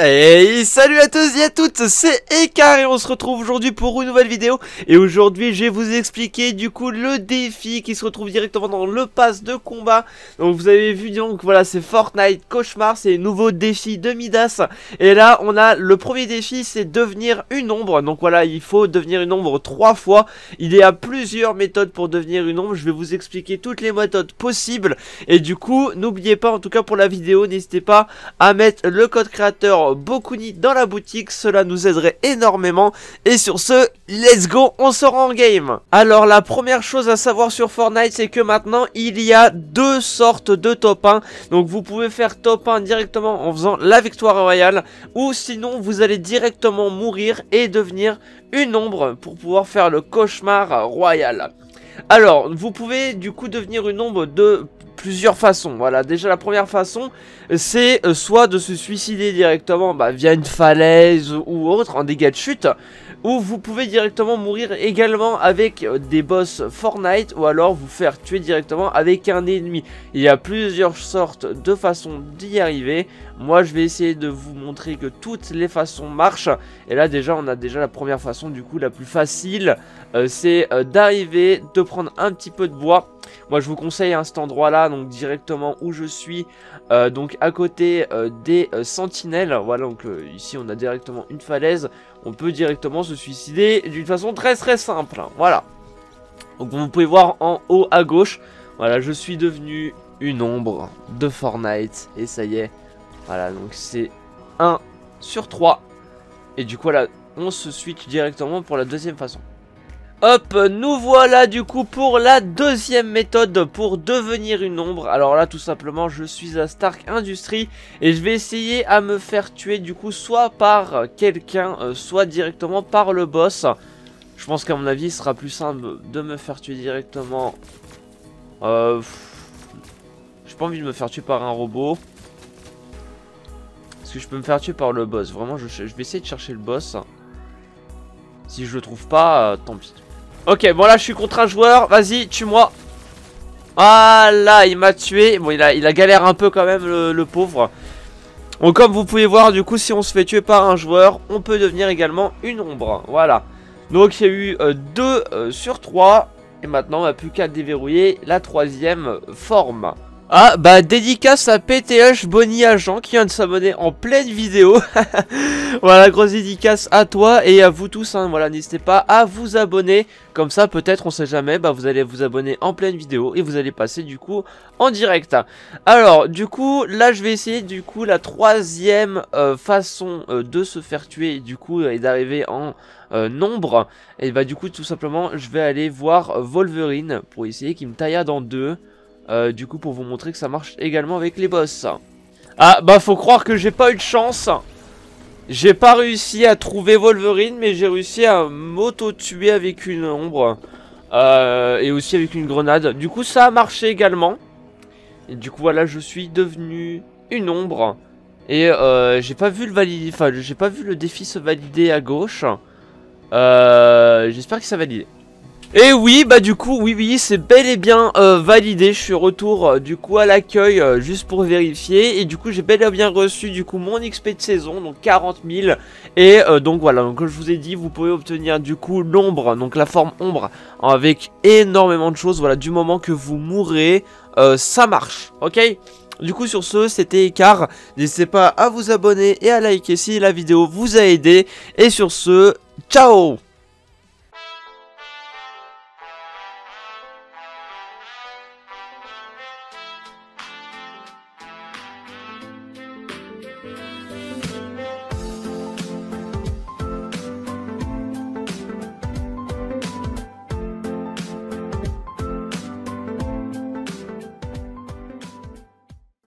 Salut à tous et à toutes, c'est Ekar et on se retrouve aujourd'hui pour une nouvelle vidéo. Et aujourd'hui je vais vous expliquer du coup le défi qui se retrouve directement dans le pass de combat. Donc vous avez vu donc voilà c'est Fortnite Cauchemar, c'est nouveau défi de Midas. Et là on a le premier défi c'est devenir une ombre. Donc voilà il faut devenir une ombre trois fois. Il y a plusieurs méthodes pour devenir une ombre, je vais vous expliquer toutes les méthodes possibles. Et du coup n'oubliez pas en tout cas pour la vidéo n'hésitez pas à mettre le code créateur Bokuni dans la boutique, cela nous aiderait énormément. Et sur ce, let's go, on se rend en game. Alors la première chose à savoir sur Fortnite, c'est que maintenant il y a deux sortes de top 1. Donc vous pouvez faire top 1 directement en faisant la victoire royale, ou sinon vous allez directement mourir et devenir une ombre pour pouvoir faire le cauchemar royal. Alors, vous pouvez du coup devenir une ombre de plusieurs façons. Voilà, déjà la première façon, c'est euh, soit de se suicider directement bah, via une falaise ou autre, en dégâts de chute, ou vous pouvez directement mourir également avec euh, des boss Fortnite, ou alors vous faire tuer directement avec un ennemi. Il y a plusieurs sortes de façons d'y arriver. Moi, je vais essayer de vous montrer que toutes les façons marchent. Et là, déjà, on a déjà la première façon, du coup, la plus facile. Euh, c'est d'arriver, de prendre un petit peu de bois moi je vous conseille à cet endroit là, donc directement où je suis, euh, donc à côté euh, des euh, sentinelles. Voilà, donc ici on a directement une falaise. On peut directement se suicider d'une façon très très simple. Voilà. Donc vous pouvez voir en haut à gauche. Voilà, je suis devenu une ombre de Fortnite. Et ça y est. Voilà, donc c'est 1 sur 3. Et du coup là, on se switch directement pour la deuxième façon. Hop, nous voilà du coup pour la deuxième méthode pour devenir une ombre. Alors là, tout simplement, je suis à Stark Industries et je vais essayer à me faire tuer du coup soit par quelqu'un, euh, soit directement par le boss. Je pense qu'à mon avis, ce sera plus simple de me faire tuer directement. Euh, J'ai pas envie de me faire tuer par un robot. Est-ce que je peux me faire tuer par le boss Vraiment, je, je vais essayer de chercher le boss. Si je le trouve pas, euh, tant pis. Ok, bon là je suis contre un joueur. Vas-y, tue-moi. Voilà, il m'a tué. Bon, il a, il a galère un peu quand même, le, pauvre. Donc comme vous pouvez voir, du coup, si on se fait tuer par un joueur, on peut devenir également une ombre. Voilà. Donc il y a eu 2 euh, euh, sur 3. Et maintenant, on n'a plus qu'à déverrouiller la troisième forme. Ah, bah dédicace à PTH Bonnie Agent qui vient de s'abonner en pleine vidéo. voilà, grosse dédicace à toi et à vous tous. Hein. Voilà, n'hésitez pas à vous abonner. Comme ça, peut-être, on sait jamais, bah vous allez vous abonner en pleine vidéo et vous allez passer du coup en direct. Alors, du coup, là, je vais essayer du coup la troisième euh, façon euh, de se faire tuer du coup et d'arriver en euh, nombre. Et bah du coup, tout simplement, je vais aller voir Wolverine pour essayer qu'il me taille dans deux. Euh, du coup, pour vous montrer que ça marche également avec les boss. Ah, bah faut croire que j'ai pas eu de chance. J'ai pas réussi à trouver Wolverine, mais j'ai réussi à m'auto-tuer avec une ombre. Euh, et aussi avec une grenade. Du coup, ça a marché également. Et du coup, voilà, je suis devenu une ombre. Et euh, j'ai pas vu le valide... enfin, j'ai pas vu le défi se valider à gauche. J'espère que ça valide. Et oui, bah du coup, oui, oui, c'est bel et bien euh, validé. Je suis retour euh, du coup à l'accueil euh, juste pour vérifier. Et du coup, j'ai bel et bien reçu du coup mon XP de saison, donc 40 000. Et donc voilà, comme je vous ai dit, vous pouvez obtenir du coup l'ombre, donc la forme ombre, avec énormément de choses. Voilà, du moment que vous mourrez, ça marche, ok? Du coup sur ce c'était Ecart, n'hésitez pas à vous abonner et à liker si la vidéo vous a aidé et sur ce, ciao